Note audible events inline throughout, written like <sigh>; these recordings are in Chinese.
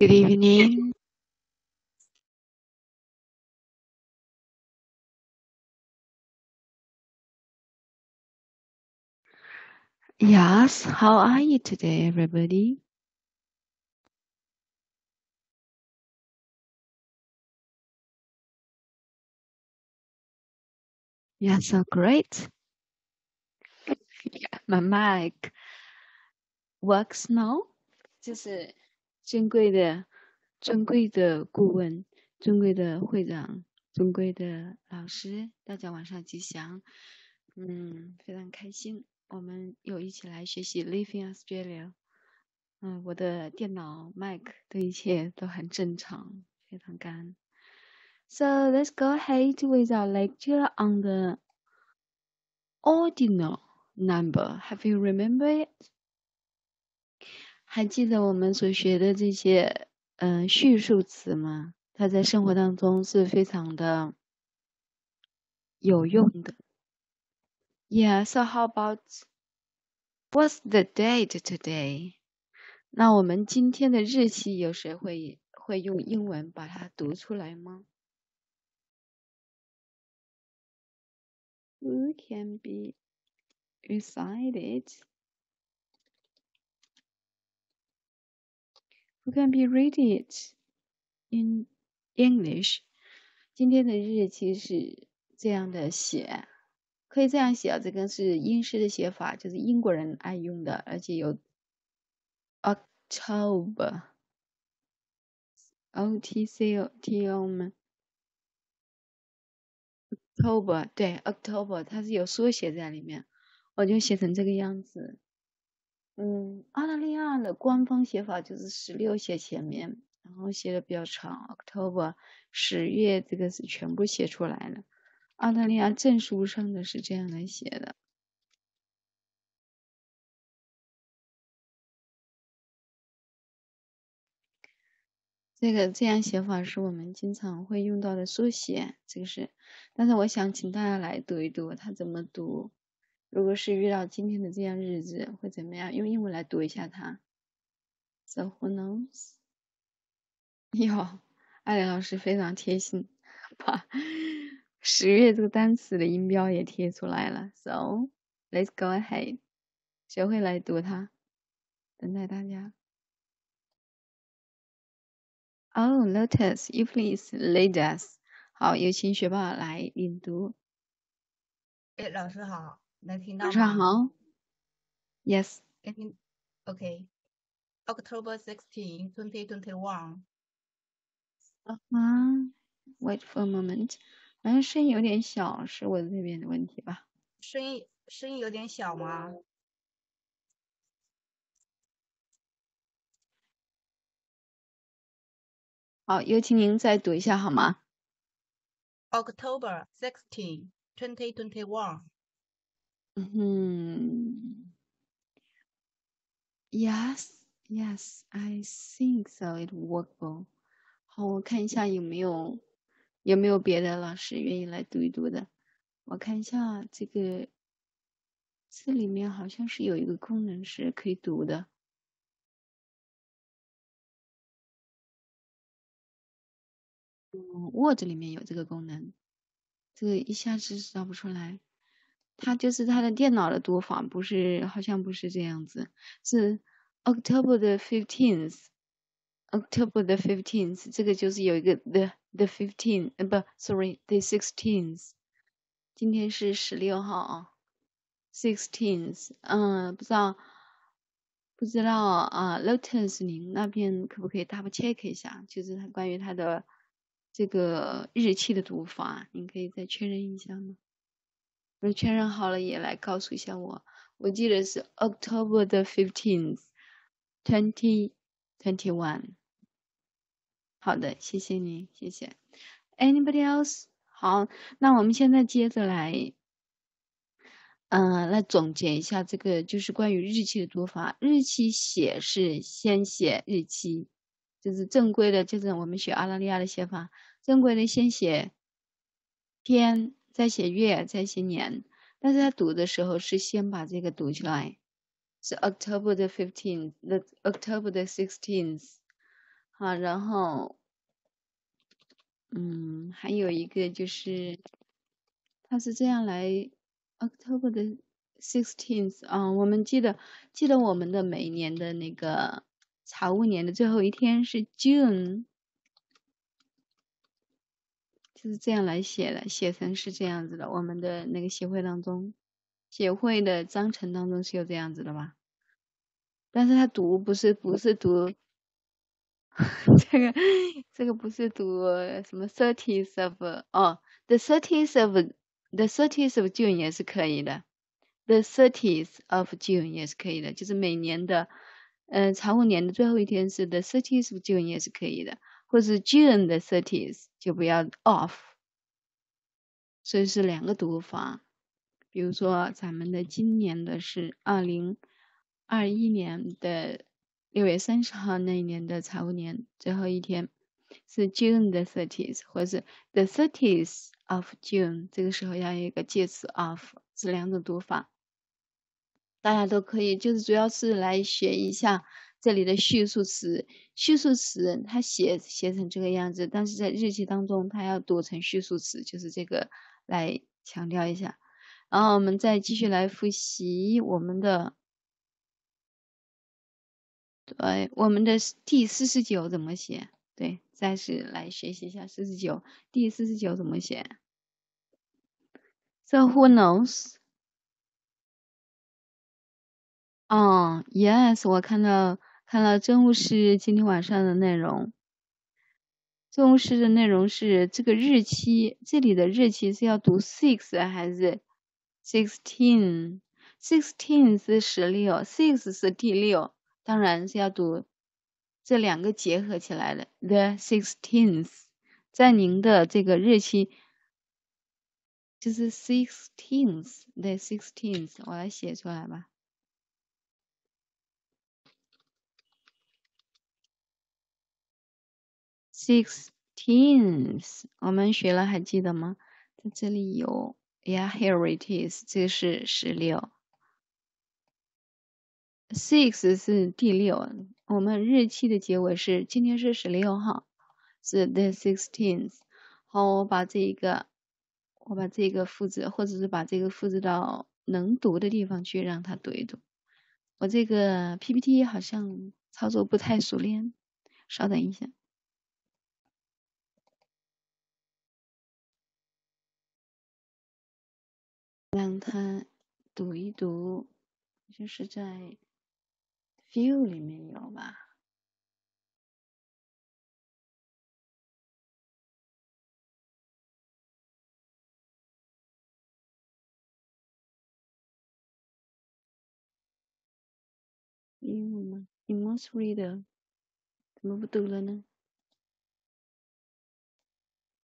Good evening. Yes, how are you today, everybody? Yeah, so great. Yeah, my mic works now. 就是尊贵的、尊贵的顾问、尊贵的会长、尊贵的老师，大家晚上吉祥。嗯，非常开心，我们又一起来学习 Living Australia。嗯，我的电脑、麦克的一切都很正常，非常感恩。So let's go ahead with our lecture on the ordinal number. Have you remember it? 还记得我们所学的这些嗯序数词吗？它在生活当中是非常的有用的。Yeah, so how about what's the date today? 那我们今天的日期有谁会会用英文把它读出来吗？Who can be recited? Who can be read it in English? 今天的日期是这样的写，可以这样写啊，这个是英式的写法，就是英国人爱用的，而且有 October，O T C O T O 吗？October 对，October 它是有缩写在里面，我就写成这个样子。嗯，澳大利亚的官方写法就是十六写前面，然后写的比较长，October 十月这个是全部写出来了。澳大利亚证书上的是这样来写的。这个这样写法是我们经常会用到的缩写，这个是。但是我想请大家来读一读，它怎么读。如果是遇到今天的这样日子，会怎么样？用英文来读一下它。So who knows？哟，艾琳老师非常贴心，把 <laughs> 十月这个单词的音标也贴出来了。So let's go ahead，学会来读它，等待大家。Oh, Lotus, you please lead us。好，有请学霸来领读。哎，老师好。能听到早上好 yes ok october sixteen twenty twenty one 嗯 wait for a moment 好像声音有点小是我这边的问题吧声音声音有点小吗好有请您再读一下好吗 october sixteen twenty twenty one 嗯哼，Yes, Yes, I think so. It workable. 好，我看一下有没有有没有别的老师愿意来读一读的。我看一下这个这里面好像是有一个功能是可以读的。嗯，Word 里面有这个功能，这个一下子找不出来。它就是它的电脑的读法，不是好像不是这样子，是 October the fifteenth，October the fifteenth，这个就是有一个 the the fifteen，呃不，sorry，the sixteenth，今天是十六号啊，sixteenth，嗯，不知道不知道啊，Lotus 您那边可不可以 double check 一下，就是它关于它的这个日期的读法，您可以再确认一下吗？我确认好了也来告诉一下我。我记得是 October the fifteenth, twenty twenty one。好的，谢谢你，谢谢。Anybody else？好，那我们现在接着来，嗯、来总结一下这个就是关于日期的读法。日期写是先写日期，就是正规的，就是我们学澳大利亚的写法，正规的先写天。再写月，再写年，但是他读的时候是先把这个读起来，是 October the fifteenth，the October the sixteenth，好，然后，嗯，还有一个就是，它是这样来，October 的 sixteenth 啊，我们记得记得我们的每年的那个财务年的最后一天是 June，是这样来写的，写成是这样子的。我们的那个协会当中，协会的章程当中是有这样子的吧？但是他读不是不是读。<laughs> 这个这个不是读什么 thirtieth of 哦，the thirtieth of the thirtieth of June 也是可以的，the thirtieth of June 也是可以的，就是每年的，嗯，财务年的最后一天是 the thirtieth of June 也是可以的，或是 June 的 thirtieth 就不要 off，所以是两个读法。比如说咱们的今年的是二零二一年的。六月三十号那一年的财务年最后一天是 June the thirtieth，或者是 the thirtieth of June。这个时候要有一个介词 of，这两种读法，大家都可以。就是主要是来学一下这里的叙述词。叙述词它写写成这个样子，但是在日记当中它要读成叙述词，就是这个来强调一下。然后我们再继续来复习我们的。对，我们的第四十九怎么写？对，再是来学习一下四十九。第四十九怎么写？So who knows？哦，Yes，我看到看到政务室今天晚上的内容。政务室的内容是这个日期，这里的日期是要读 six 还是 sixteen？sixteen 是十六，six 是第六。当然是要读这两个结合起来的。The sixteenth，在您的这个日期就是 sixteenth，the sixteenth，我来写出来吧。Sixteenth，我们学了还记得吗？在这里有，Yeah，here it is，这是十六。Six 是第六，我们日期的结尾是今天是十六号，是 the sixteenth。好，我把这一个，我把这个复制，或者是把这个复制到能读的地方去，让他读一读。我这个 PPT 好像操作不太熟练，稍等一下，让他读一读，就是在。view 里面有吧？view 吗？Emos Reader 怎么不读了呢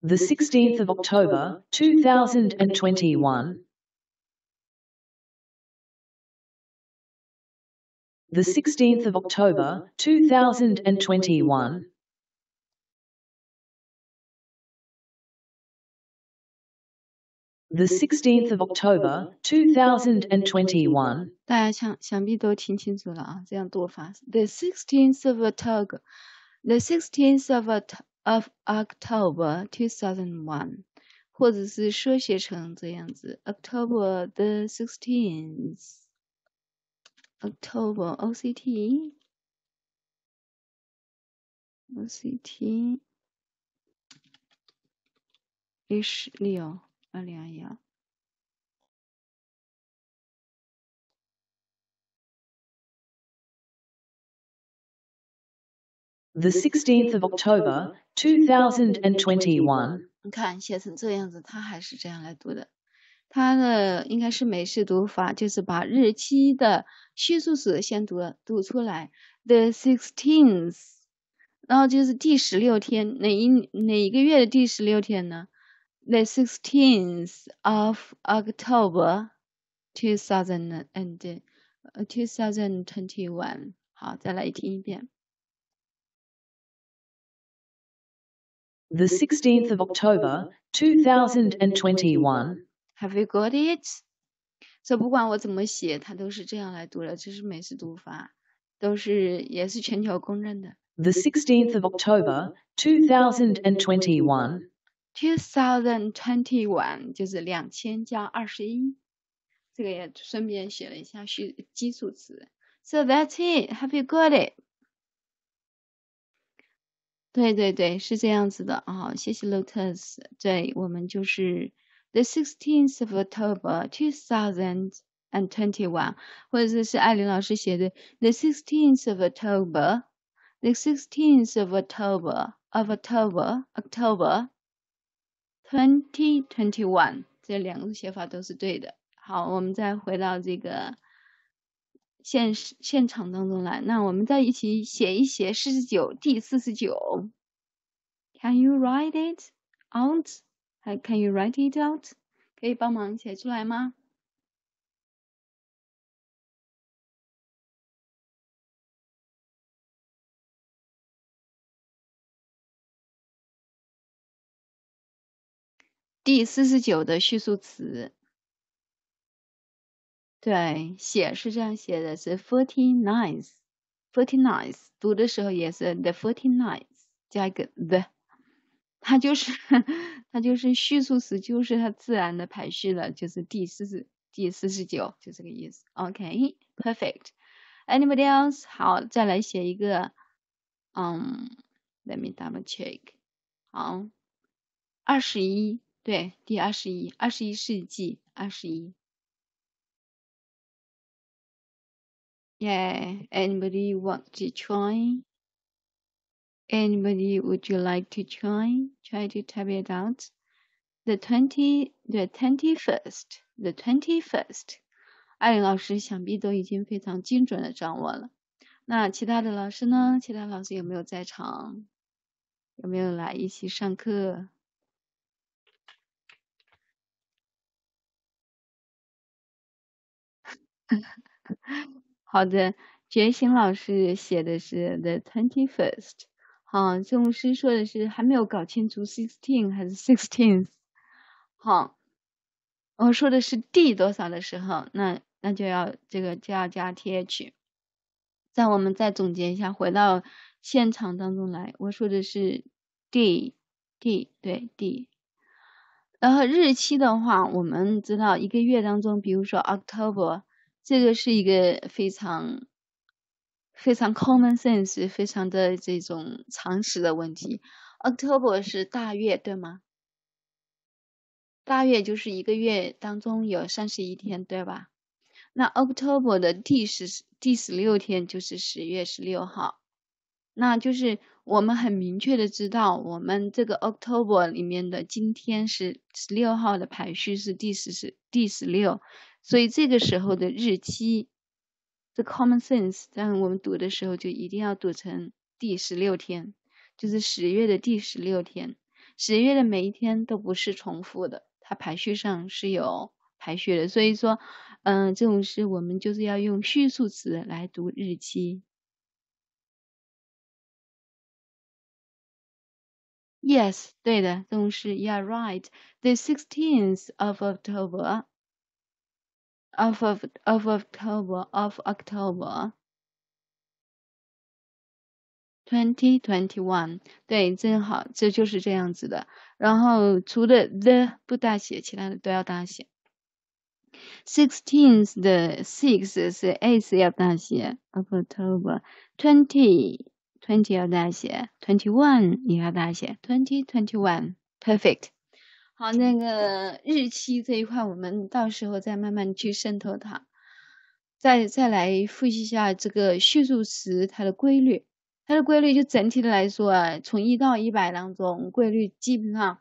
？The 16th of October, 2021. the 16th of October, 2021. The 16th of October, 2021. 大家想想必都听清楚了啊，这样读法。The 16th of October, the 16th of of October, 2001，或者是缩写成这样子，October the 16th。 October OCT OCT 一十六二零二幺。The 16th of October, 2021. 你看，写成这样子，他还是这样来读的。 它的应该是美式读法，就是把日期的叙述词先读读出来，the sixteenth，然后就是第十六天，哪一哪一个月的第十六天呢？the sixteenth of October two thousand and two thousand twenty one。好，再来听一遍。The sixteenth of October two thousand and twenty one。Have you got it？所以不管我怎么写，它都是这样来读的，这是美式读法。都是也是全球公认的。The 16th of October, 2021. 2021就是两千加二十一，这个也顺便写了一下虚基础词。So that's it. Have you got it? 对对对，是这样子的啊、谢谢 Lotus。对，我们就是 the sixteenth of October two thousand and twenty-one，或者是是艾琳老师写的 the sixteenth of October, the sixteenth of October of October October twenty twenty-one，这两个写法都是对的。好，我们再回到这个现实现场当中来，那我们再一起写一写四十九，第四十九。Can you write it out? 还 Can you write it out? 可以帮忙写出来吗？第四十九的叙述词，对，写是这样写的，是 forty nines，forty nines，读的时候也是 the forty nines 加一个 the，它就是 <laughs> 它就是叙述词，就是它自然的排序了，就是第四十第四十九，就这个意思。OK，perfect。Anybody else？好，再来写一个，嗯，Let me double check。好，二十一，对，第二十一，二十一世纪，二十一。Yeah, anybody want to try? Anybody would you like to try? Try to type it out. The twenty, the twenty first, the twenty first. 艾琳老师想必都已经非常精准的掌握了。那其他的老师呢？其他老师有没有在场？有没有来一起上课？好的，觉醒老师写的是 the twenty-first first。好，郑牧师说的是还没有搞清楚 sixteen 还是 sixteenth。好，我说的是 d 多少的时候，那那就要这个就要加 th。再我们再总结一下，回到现场当中来，我说的是 d d 对 d。然后日期的话，我们知道一个月当中，比如说 October，这个是一个非常非常 common sense、非常的这种常识的问题。October 是大月，对吗？大月就是一个月当中有三十一天，对吧？那 October 的第十第十六天就是十月十六号，那就是我们很明确的知道，我们这个 October 里面的今天是十六号的排序是第十十第十六，所以这个时候的日期，The common sense，但我们读的时候就一定要读成第十六天，就是十月的第十六天。十月的每一天都不是重复的，它排序上是有排序的，所以说，嗯，这种是我们就是要用序数词来读日期。Yes，对的，这种是，You are right. The sixteenth of October. Of of of October of October. Twenty twenty one，对，正好，这就是这样子的。然后除了 the 不大写，其他的都要大写。Sixteenth 的 six 是 s 要大写，of October。Twenty twenty 要大写，twenty one 也要大写，twenty twenty one，perfect。 好，那个日期这一块，我们到时候再慢慢去渗透它。再再来复习一下这个叙述词它的规律。它的规律就整体的来说啊，从一到一百当中，规律基本上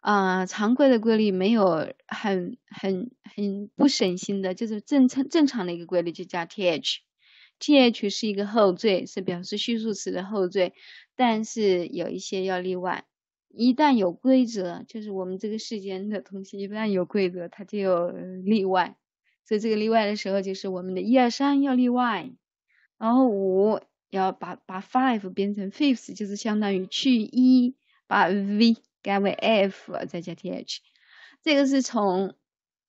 啊、常规的规律没有很很很不省心的，就是正常正常的一个规律就加 th。th 是一个后缀，是表示叙述词的后缀，但是有一些要例外。一旦有规则，就是我们这个世间的东西，一旦有规则，它就有例外。所以这个例外的时候，就是我们的一二三要例外，然后五。要把把 five 变成 fifth，就是相当于去一，把 v 改为 f，再加 th。这个是从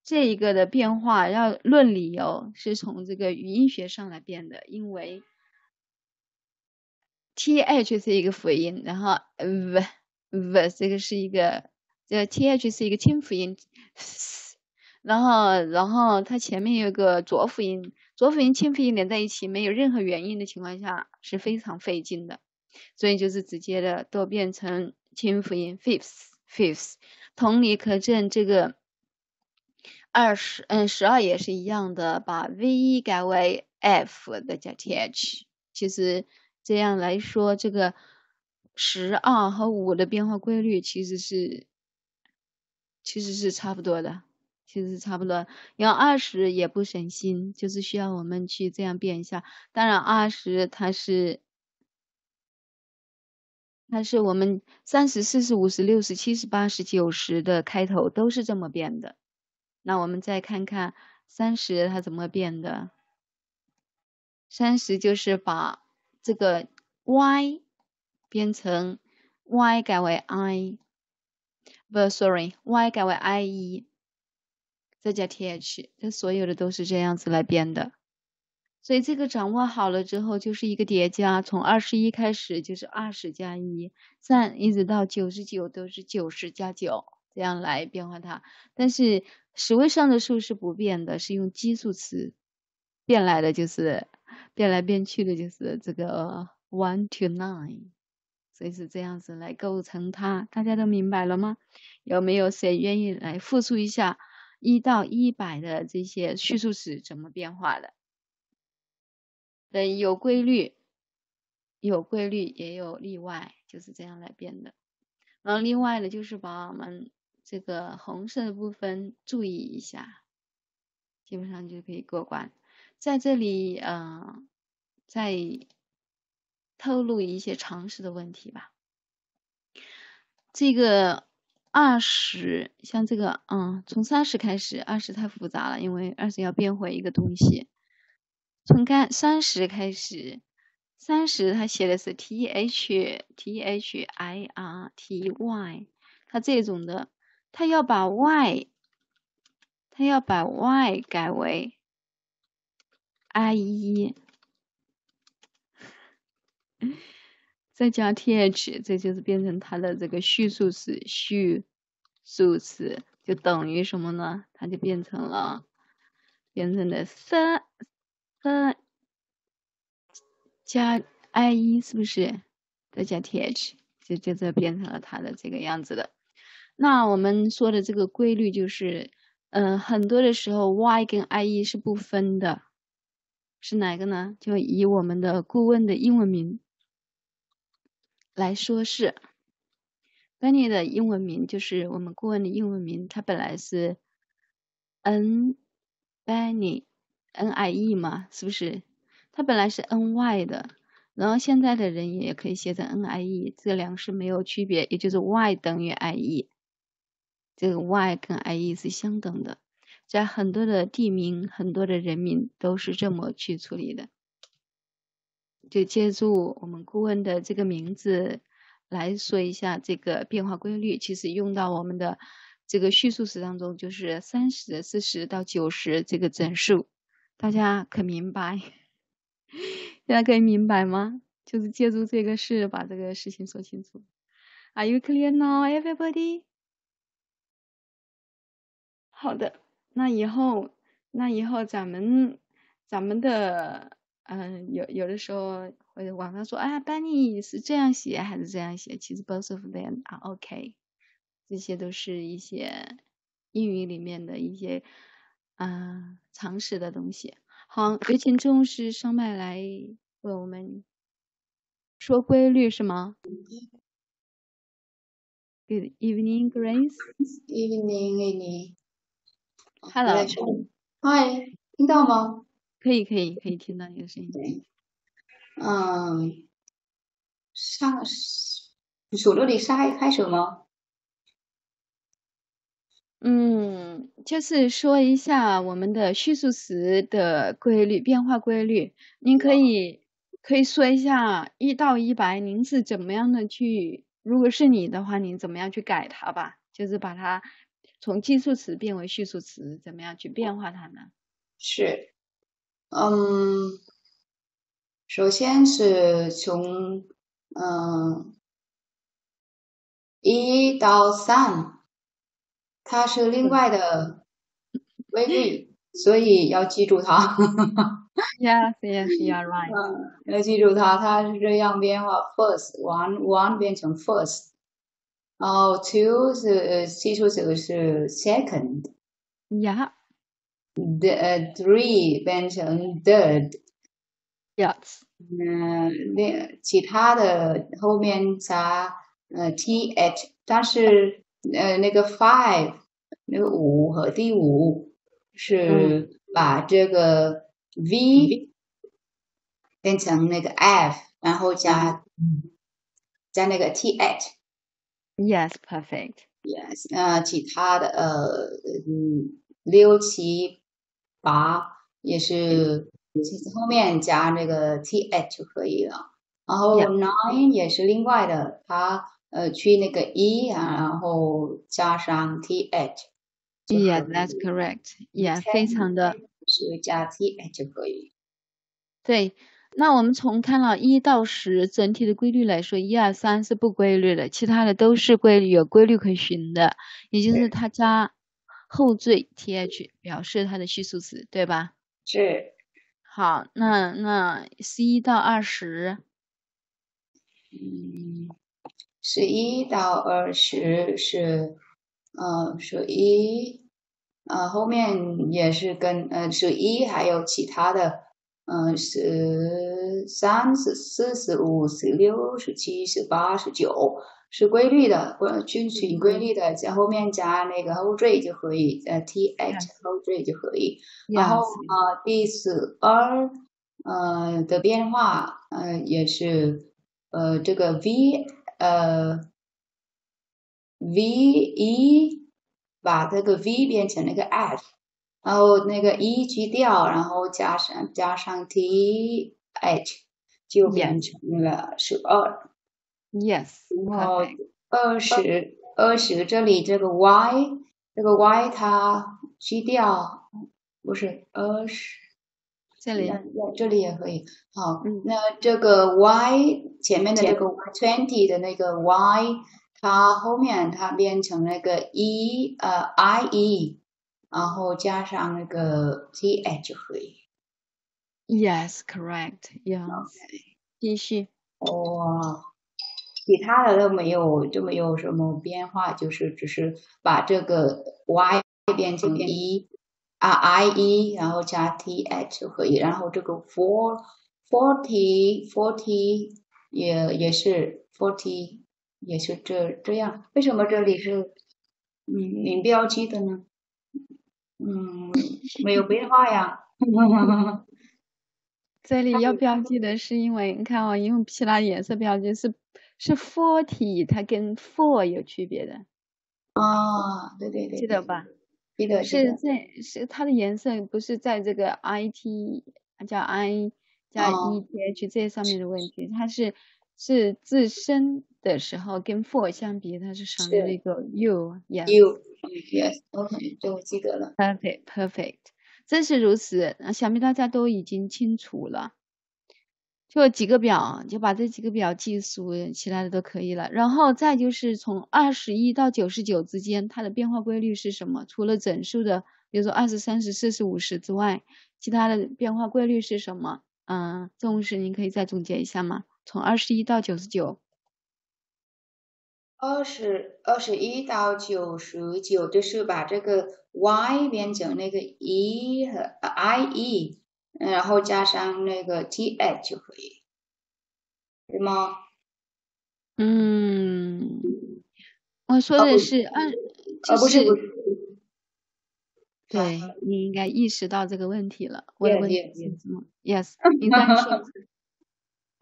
这一个的变化，要论理由是从这个语音学上来变的，因为 t h 是一个辅音，然后 v v 这个是一个，这 t h 是一个清辅音，<laughs> 然后然后它前面有个浊辅音，浊辅音清辅音连在一起，没有任何元音的情况下是非常费劲的，所以就是直接的都变成清辅音 fifth fifth。同理可证，这个二十嗯十二也是一样的，把 v 一改为 f 的加 th，其实。这样来说，这个十二和五的变化规律其实是其实是差不多的，其实是差不多。因为二十也不省心，就是需要我们去这样变一下。当然，二十它是它是我们三十四十五十六十七十八十九十的开头都是这么变的。那我们再看看三十它怎么变的？三十就是把。这个 y 变成 y 改为 i，不，sorry，y 改为 i e，，再加 th，这所有的都是这样子来变的。所以这个掌握好了之后，就是一个叠加，从二十一开始就是二十加一，三一直到九十九都是九十加九，这样来变化它。但是十位上的数是不变的，是用基数词变来的，就是。变来变去的就是这个 one to nine，所以是这样子来构成它。大家都明白了吗？有没有谁愿意来复述一下一到一百的这些叙述词怎么变化的？对，有规律，有规律也有例外，就是这样来变的。然后另外呢，就是把我们这个红色的部分注意一下，基本上就可以过关。在这里，嗯，在透露一些常识的问题吧。这个二十，像这个，嗯，从三十开始，二十太复杂了，因为二十要变回一个东西。从开三十开始，三十它写的是 t h t h i r t y，它这种的，它要把 y，它要把 y 改为。i e，<laughs> 再加 th，这就是变成它的这个序数词，序数词就等于什么呢？它就变成了变成了三三加 i 一，是不是？再加 th，就就这变成了它的这个样子的。那我们说的这个规律就是，嗯，很多的时候 y 跟 i 一是不分的。是哪个呢？就以我们的顾问的英文名来说，是 Benny 的英文名，就是我们顾问的英文名。他本来是 N Benny N I E 嘛，是不是？他本来是 N Y 的，然后现在的人也可以写成 N I E，这两个是没有区别，也就是 Y 等于 I E，这个 Y 跟 I E 是相等的。在很多的地名、很多的人名都是这么去处理的，就借助我们顾问的这个名字来说一下这个变化规律。其实用到我们的这个叙述词当中，就是三十、四十到九十这个整数，大家可明白？现在可以明白吗？就是借助这个事把这个事情说清楚。Are you clear now, everybody？好的。那以后，那以后咱们，咱们的，嗯，有有的时候或者网上说，啊，班尼是这样写还是这样写？其实 both of them are OK，这些都是一些英语里面的一些，啊，常识的东西。好，有请重视上麦来为我们说规律是吗？Good evening, Grace. Evening, evening. Hello，Hi，，听到吗？可以，可以，可以听到你的声音。嗯，上数落里沙开始吗？嗯，就是说一下我们的叙述词的规律变化规律。您可以可以说一下一到一百，您是怎么样的去？如果是你的话，您怎么样去改它吧？就是把它。从基数词变为序数词，怎么样去变化它呢？是，嗯，首先是从嗯，一到三，它是另外的规律，所以要记住它。Yes, yes, you are right. 嗯，要记住它，它是这样变化：first one one 变成 first，然后 two 是呃记住这个是 second，Yeah, the 呃 three 变成 third，yes. 嗯，那其他的后面加呃 th，但是呃那个 five 那个五和第五是把这个 v 变成那个 f，然后加加那个 th。Yes, perfect. Yes，呃，其他的呃，嗯，六七八也是，其实后面加那个 t h 就可以了。然后 nine 也是另外的，它呃去那个 e 啊，然后加上 t h 就 Yeah, that's correct. Yeah, 非常的是加 t h 就可以。对。那我们从看了一到十整体的规律来说，一二三是不规律的，其他的都是规律，有规律可循的，也就是它加后缀 th 表示它的序数词，对吧？是，好，那那十一到二十，嗯，十一到二十是，呃，十一，呃，后面也是跟呃十一还有其他的，嗯、十三、十四、十五、十六、十七、十八、十九是规律的，规遵循规律的，在后面加那个后缀就可以，呃，th Yes. 后缀就可以。然后啊、呃第十二呃的变化，呃也是呃这个 v 呃 v 一把这个 v 变成那个 f，然后那个 e 去掉，然后加上加上 t h 就变成了十二。Yes, 然后 perfect. 二十二十这里这个 y 这个 y 它去掉，不是二十。这里那那这里也可以。好，嗯那这个 y 前面的这个 twenty 的那个 y，它后面它变成那个 e 呃 i e，然后加上那个 t h 就可以。Yes, correct. Yes. 继续。哇，其他的都没有，就没有什么变化，就是只是把这个 y 变成 e 啊 i e，然后加 t h 就可以，然后这个 four forty forty 也也是 forty 也是这这样，为什么这里是嗯零标记的呢？嗯，没有变化呀。<laughs> 这里要标记的是因为你看哦，用其他颜色标记是是 forty，它跟 four 有区别的，啊，对对对，对？记得吧？记得是得。在是它的颜色不是在这个 i t 叫 i 加哦 e t h 这上面的问题，它是是自身的时候跟 for 相比，它是省略了是一个 u。Yes. You yes OK，这我记得了。Perfect, perfect，正是如此。那想必大家都已经清楚了，就几个表，就把这几个表记熟，其他的都可以了。然后再就是从二十一到九十九之间，它的变化规律是什么？除了整数的，比如说二十、三十、四十、五十之外，其他的变化规律是什么？嗯，郑老师，您可以再总结一下吗？从二十一到九十九。二十二十一到九十九，就是把这个 y 变成那个 e 和 i e，然后加上那个 t h 就可以，对吗？嗯，我说的是二，呃，就是不是不是，对，你应该意识到这个问题了。我的 Yes, 问题 yes, 是什么？Yes，你再 <laughs> 说。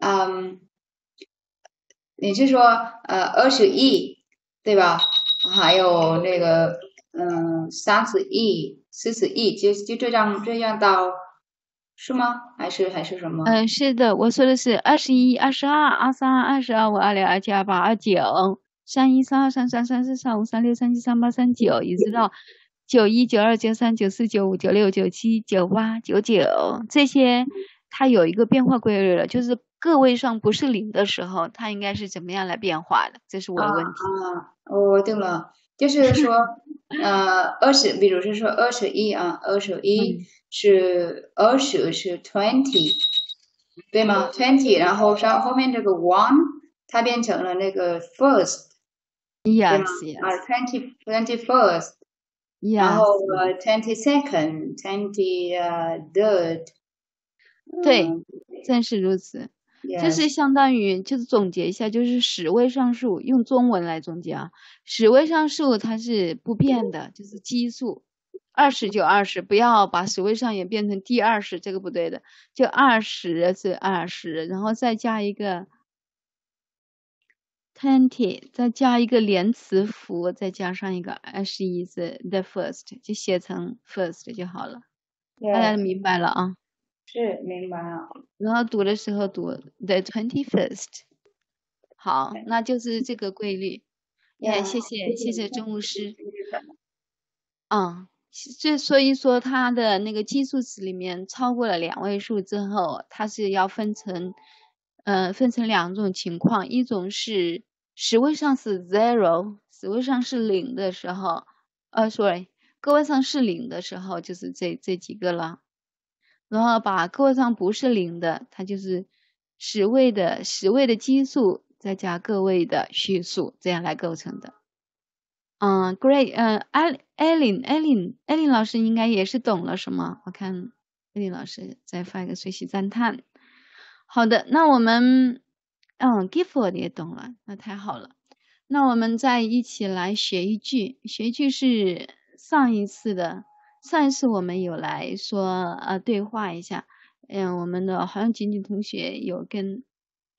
<laughs> 嗯，你是说呃二十亿对吧？还有那个嗯三十亿、四十亿，就就这样这样到是吗？还是还是什么？嗯，是的，我说的是二十一、二十二、二三、二十二五、二六、二七、二八、二九、三一、三二、三三、三四、三五、三六、三七、三八、三九，一直到九一、九二、九三、九四、九五、九六、九七、九八、九九，这些它有一个变化规律了，就是个位上不是零的时候，它应该是怎么样来变化的？这是我的问题。啊，我懂了，就是说，呃，二十，比如是说二十一啊，二十一嗯是二十是 twenty，对吗？twenty，然后上后面这个 one，它变成了那个 first，对 Yes, 吗？yes, 啊，twenty twenty first，然.后呃 twenty second，twenty 呃 third，对嗯正是如此，就是相当于就是总结一下，就是十位上数，用中文来总结啊，十位上数它是不变的，就是奇数，二十就二十，不要把十位上也变成第二十，这个不对的，就二十是二十，然后再加一个 twenty，再加一个连词符，再加上一个二十一是 the first，就写成 first 就好了，大家明白了啊？是明白了，然后读的时候读 the twenty first。好，那就是这个规律。也呀谢谢谢谢钟牧师。嗯，这所以说它的那个奇数词里面超过了两位数之后，它是要分成，呃，分成两种情况，一种是十位上是 zero，十位上是零的时候，呃，sorry，个位上是零的时候，就是这这几个了。然后把个位上不是零的，它就是十位的十位的奇数再加个位的虚数，这样来构成的。嗯，Great，嗯艾艾琳艾琳艾琳老师应该也是懂了什么？我看艾琳老师再发一个随喜赞叹。好的，那我们嗯 gift 也懂了，那太好了。那我们再一起来学一句，学一句是上一次的，上一次我们有来说呃对话一下，嗯，我们的好像锦锦同学有跟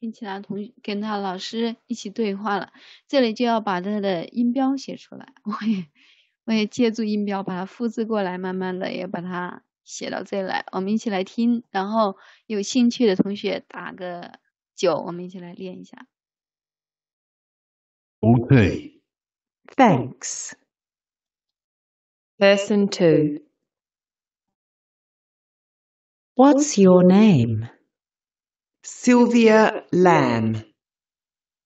跟其他同学跟他老师一起对话了，这里就要把他的音标写出来，我也我也借助音标把它复制过来，慢慢的也把它写到这里来，我们一起来听，然后有兴趣的同学打个九，我们一起来练一下。Okay. Thanks. Person 2. What's your name? Sylvia Lamb.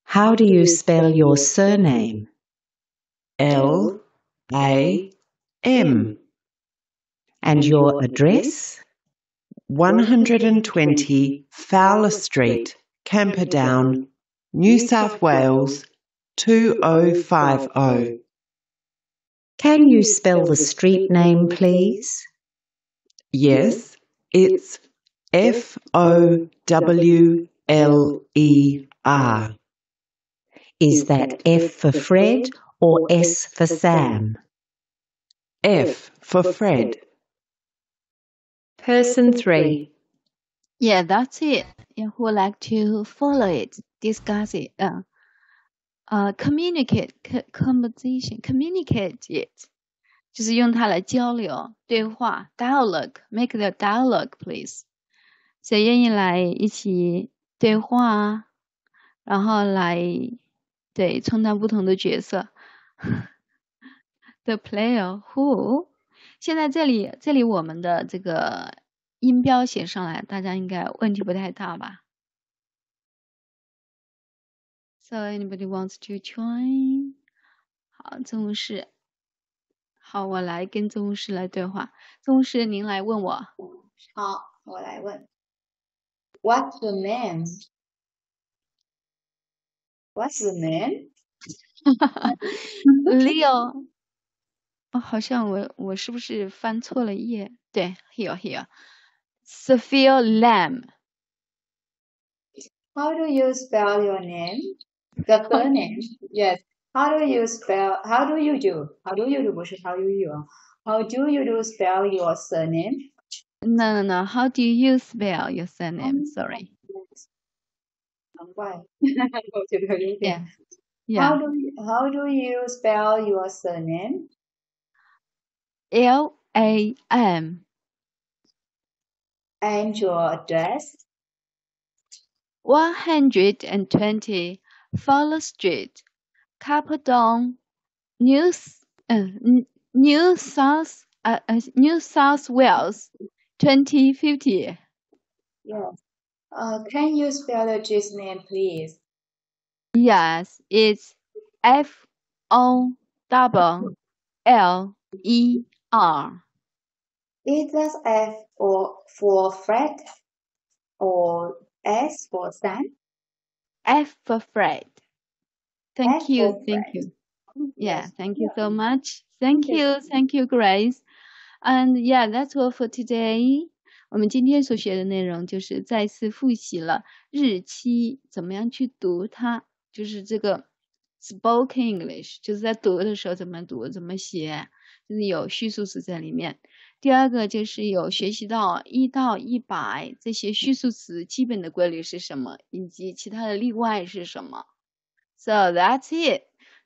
How do you spell your surname? L A M. And your address? 120 Fowler Street, Camperdown, New South Wales 2050. Can you spell the street name, please? Yes, it's F O W L E R. Is that F for Fred or S for Sam? F for Fred. Person 3. Yeah, that's it. Yeah, who would like to follow it, discuss it, uh, uh, communicate, co- conversation, communicate it，就是用它来交流、对话，dialogue，make the dialogue, please。 谁愿意来一起对话啊？然后来对充当不同的角色。<laughs> The player who，现在这里这里我们的这个音标写上来，大家应该问题不太大吧？So anybody wants to join？好，曾牧师，好，我来跟曾牧师来对话。曾牧师，您来问我。好，我来问 ，What's the name? What's the name? <laughs> Leo，哦，好像我我是不是翻错了页？对，here here，Sophia Lamb。 How do you spell your name? The surname. Yes. How do you spell? How do you do? How do you do? 不是 How do you 啊 How do you do spell your surname? No, no, no. How do you spell your surname? Um, Sorry. Why? <laughs> yeah. yeah. How do you, how do you spell your surname? L A M. And your address? 120 Fowler Street, Capadon, New, uh, New South uh, uh, New South Wales, twenty fifty. Yes. Uh, can you spell the G's name, please? Yes, it's F O double L E R. Is that F or for Fred or S for Sam? F for Fred. Thank F you, thank Fred. you. Yeah, thank you so much. Thank Yes. you, thank you, Grace. And yeah, that's all for today. 我们今天所学的内容就是再次复习了日期怎么样去读它，就是这个 spoken English，就是在读的时候怎么读、怎么写，就是有叙述词在里面。第二个就是有学习到一到一百这些叙述词基本的规律是什么，以及其他的例外是什么。So that's it.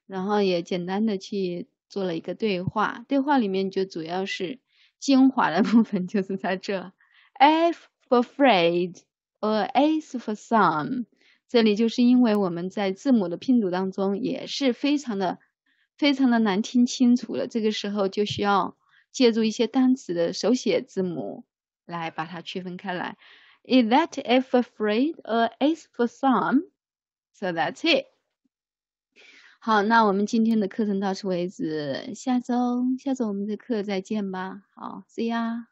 然后也简单的去做了一个对话，对话里面就主要是精华的部分就是在这，F for Fred 和 S for Sam，这里就是因为我们在字母的拼读当中也是非常的非常的难听清楚了，这个时候就需要借助一些单词的手写字母来把它区分开来。Is that F for Fred or S for Sam? So that's it. 好，那我们今天的课程到此为止，下周下周我们的课再见吧。好，See ya。